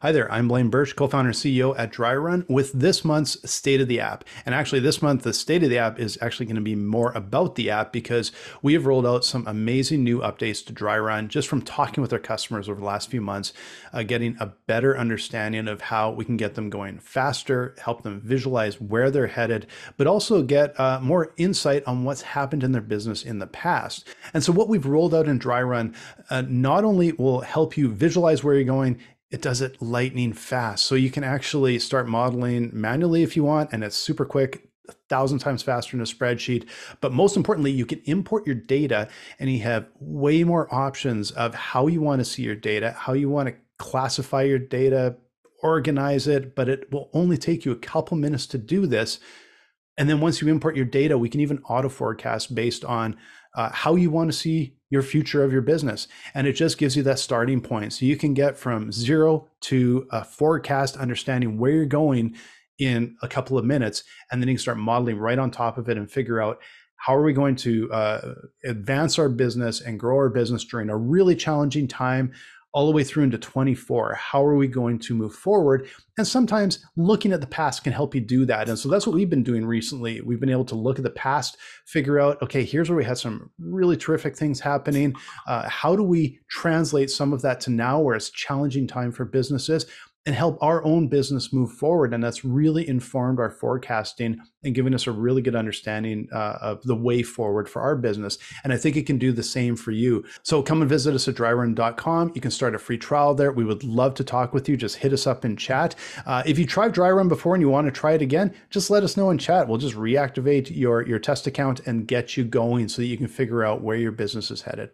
Hi there, I'm Blaine Bertsch, co founder and CEO at Dryrun, with this month's State of the App. And actually, this month, the State of the App is actually going to be more about the app because we have rolled out some amazing new updates to Dryrun just from talking with our customers over the last few months, uh, getting a better understanding of how we can get them going faster, help them visualize where they're headed, but also get uh, more insight on what's happened in their business in the past. And so, what we've rolled out in Dryrun uh, not only will help you visualize where you're going, it does it lightning fast. So you can actually start modeling manually if you want, and it's super quick, a thousand times faster in a spreadsheet. But most importantly, you can import your data and you have way more options of how you want to see your data, how you want to classify your data, organize it, but it will only take you a couple minutes to do this. And then once you import your data, we can even auto forecast based on uh, how you want to see your future of your business. And it just gives you that starting point. So you can get from zero to a forecast understanding where you're going in a couple of minutes. And then you can start modeling right on top of it and figure out how are we going to uh, advance our business and grow our business during a really challenging time all the way through into 24. How are we going to move forward? And sometimes looking at the past can help you do that. And so that's what we've been doing recently. We've been able to look at the past, figure out, okay, here's where we had some really terrific things happening. Uh, how do we translate some of that to now where it's challenging time for businesses? And help our own business move forward. And that's really informed our forecasting and giving us a really good understanding uh, of the way forward for our business. And I think it can do the same for you. So come and visit us at dryrun.com. You can start a free trial there. We would love to talk with you. Just hit us up in chat. Uh, if you tried Dryrun before and you want to try it again, just let us know in chat. We'll just reactivate your, your test account and get you going so that you can figure out where your business is headed.